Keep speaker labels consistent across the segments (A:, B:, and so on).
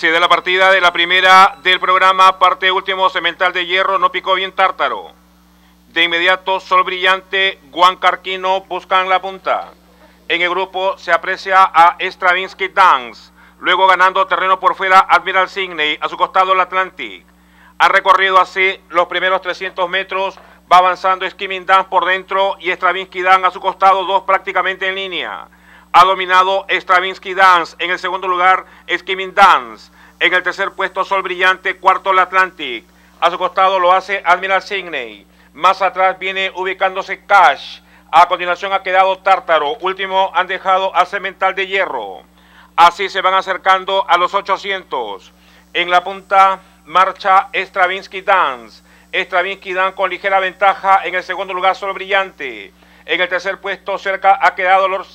A: Se da la partida de la primera del programa, parte último, Cemental de Hierro, no picó bien Tártaro. De inmediato, Sol Brillante, Juan Carquino buscan la punta. En el grupo se aprecia a Stravinsky Dance, luego ganando terreno por fuera Admiral Sidney, a su costado el Atlantic. Ha recorrido así los primeros 300 metros, va avanzando Skimming Dance por dentro y Stravinsky Dance a su costado, dos prácticamente en línea. Ha dominado Stravinsky Dance. En el segundo lugar, Skimming Dance. En el tercer puesto, Sol Brillante. Cuarto, el Atlantic. A su costado lo hace Admiral Sidney. Más atrás viene ubicándose Cash. A continuación ha quedado Tártaro. Último han dejado a Cemental de Hierro. Así se van acercando a los 800. En la punta marcha Stravinsky Dance. Stravinsky Dance con ligera ventaja. En el segundo lugar, Sol Brillante. En el tercer puesto cerca ha quedado Lord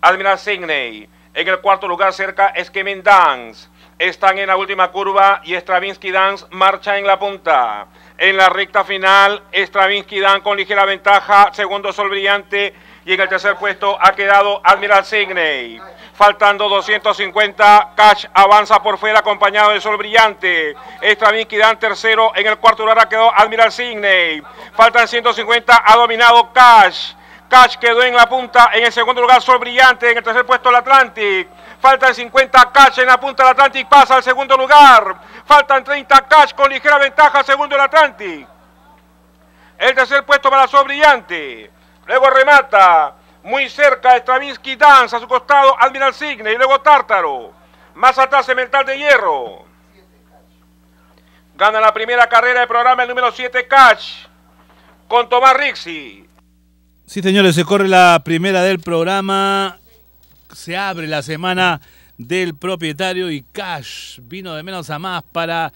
A: Admiral Sidney. En el cuarto lugar cerca Skimming Dance. Están en la última curva y Stravinsky Dance marcha en la punta. En la recta final, Stravinsky Dance con ligera ventaja, segundo Sol Brillante y en el tercer puesto ha quedado Admiral Sidney. Faltando 250, Cash avanza por fuera acompañado de Sol Brillante. Stravinsky Dance tercero, en el cuarto lugar ha quedado Admiral Sidney. Faltan 150, ha dominado Cash. Cash quedó en la punta, en el segundo lugar Sol Brillante, en el tercer puesto el Atlantic. Faltan 50 Cash en la punta del Atlantic, pasa al segundo lugar. Faltan 30 Cash con ligera ventaja, segundo el Atlantic. El tercer puesto para Sol Brillante. Luego remata, muy cerca Stravinsky Dance, a su costado Admiral Signe y luego Tártaro. Más atrás Cemental de Hierro. Gana la primera carrera del programa el número 7 Cash con Tomás Rixi.
B: Sí, señores, se corre la primera del programa. Se abre la semana del propietario y Cash vino de menos a más para...